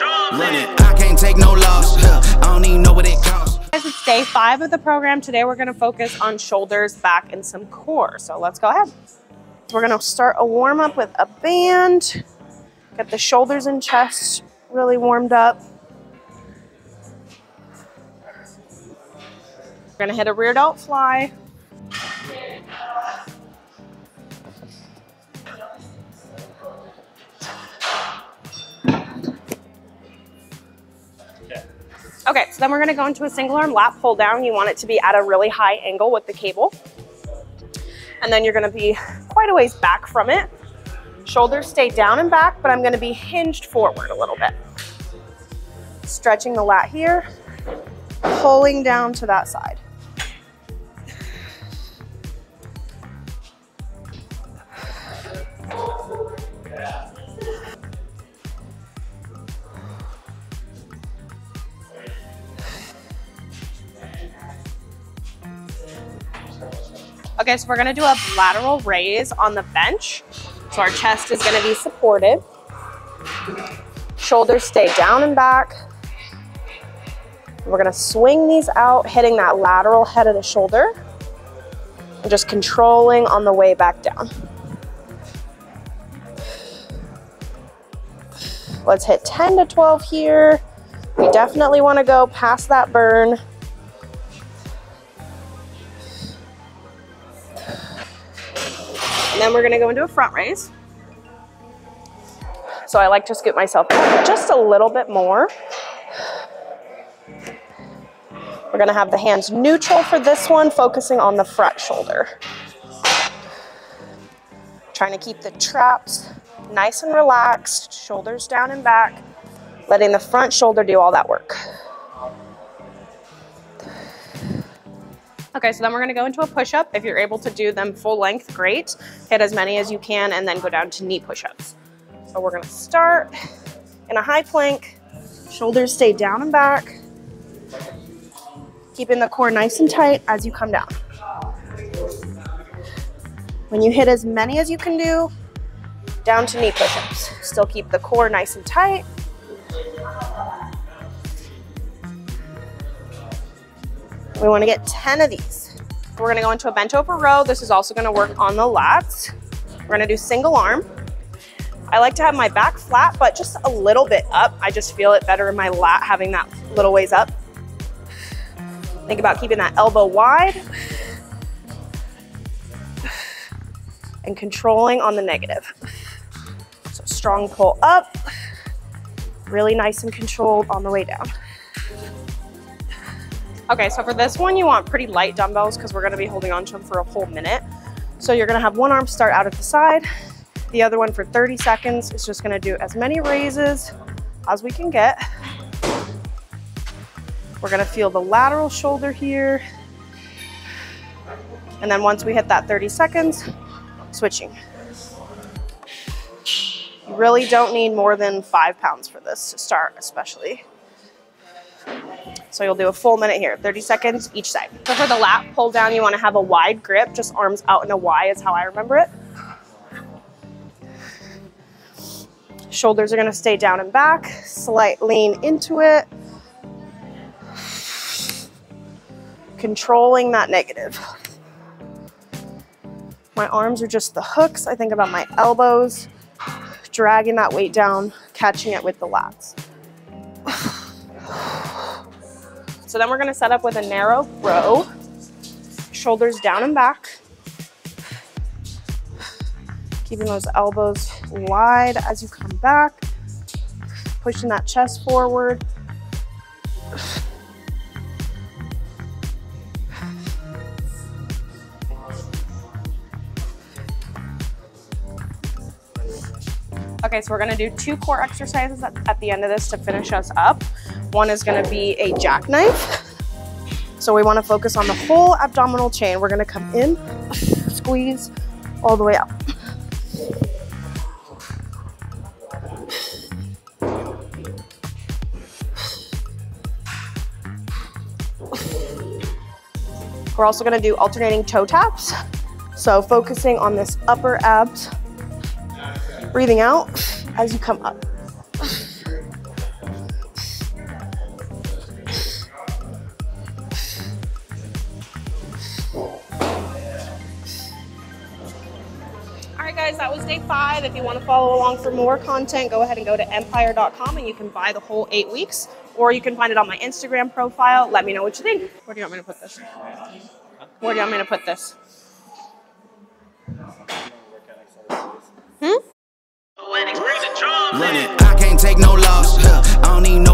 Running, I can't take no loss. I don't even know what it costs. Guys, it's day five of the program. Today we're gonna focus on shoulders, back, and some core. So let's go ahead. We're gonna start a warm up with a band. Get the shoulders and chest really warmed up. We're gonna hit a rear delt fly. Okay, so then we're gonna go into a single arm lat pull down. You want it to be at a really high angle with the cable. And then you're gonna be quite a ways back from it. Shoulders stay down and back, but I'm gonna be hinged forward a little bit. Stretching the lat here, pulling down to that side. Okay, so we're gonna do a lateral raise on the bench. So our chest is gonna be supported. Shoulders stay down and back. We're gonna swing these out, hitting that lateral head of the shoulder. And just controlling on the way back down. Let's hit 10 to 12 here. We definitely wanna go past that burn. And then we're gonna go into a front raise. So I like to scoot myself just a little bit more. We're gonna have the hands neutral for this one, focusing on the front shoulder. Trying to keep the traps nice and relaxed, shoulders down and back, letting the front shoulder do all that work. Okay, so then we're gonna go into a push-up. If you're able to do them full length, great. Hit as many as you can and then go down to knee push-ups. So we're gonna start in a high plank, shoulders stay down and back, keeping the core nice and tight as you come down. When you hit as many as you can do, down to knee push-ups. Still keep the core nice and tight. We wanna get 10 of these. We're gonna go into a bent over row. This is also gonna work on the lats. We're gonna do single arm. I like to have my back flat, but just a little bit up. I just feel it better in my lat having that little ways up. Think about keeping that elbow wide and controlling on the negative. So strong pull up, really nice and controlled on the way down. Okay, so for this one, you want pretty light dumbbells because we're gonna be holding on to them for a whole minute. So you're gonna have one arm start out at the side, the other one for 30 seconds. It's just gonna do as many raises as we can get. We're gonna feel the lateral shoulder here. And then once we hit that 30 seconds, switching. You really don't need more than five pounds for this to start, especially. So you'll do a full minute here, 30 seconds each side. So for the lat pull down, you wanna have a wide grip, just arms out in a Y is how I remember it. Shoulders are gonna stay down and back, slight lean into it. Controlling that negative. My arms are just the hooks. I think about my elbows, dragging that weight down, catching it with the lats. So then we're gonna set up with a narrow row, shoulders down and back. Keeping those elbows wide as you come back, pushing that chest forward. Okay, so we're gonna do two core exercises at, at the end of this to finish us up. One is gonna be a jackknife. So we wanna focus on the whole abdominal chain. We're gonna come in, squeeze all the way out. We're also gonna do alternating toe taps. So focusing on this upper abs, breathing out as you come up. Day five. If you want to follow along for more content, go ahead and go to empyre.com and you can buy the whole eight weeks, or you can find it on my Instagram profile. Let me know what you think. Where do you want me to put this? Where do you want me to put this? Hmm? Run it. I can't take no loss. I don't it costs.